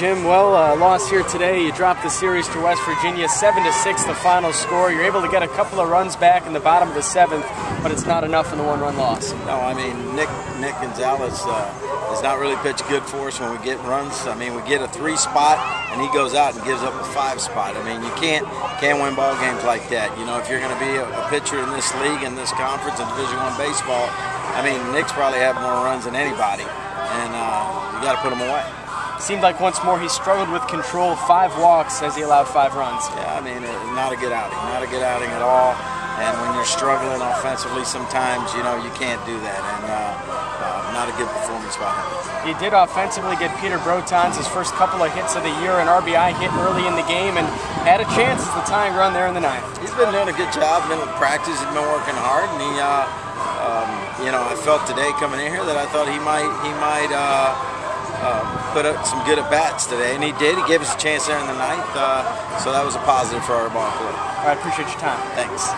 Jim, well, uh, loss here today. You dropped the series to West Virginia, seven to six, the final score. You're able to get a couple of runs back in the bottom of the seventh, but it's not enough in the one-run loss. No, I mean Nick Nick Gonzalez uh, has not really pitched good for us when we get runs. I mean, we get a three spot and he goes out and gives up a five spot. I mean, you can't can't win ball games like that. You know, if you're going to be a, a pitcher in this league, in this conference, in Division One baseball, I mean, Nick's probably had more runs than anybody, and uh, you got to put him away seemed like once more he struggled with control. Five walks as he allowed five runs. Yeah, I mean, not a good outing. Not a good outing at all. And when you're struggling offensively, sometimes you know you can't do that. And uh, uh, not a good performance by him. He did offensively get Peter Brotons his first couple of hits of the year, an RBI hit early in the game, and had a chance as the tying run there in the ninth. He's been doing a good job. Been practice. He's been working hard, and he, uh, um, you know, I felt today coming in here that I thought he might, he might. Uh, uh, put up some good at bats today, and he did. He gave us a chance there in the ninth, uh, so that was a positive for our ball club. I appreciate your time. Thanks.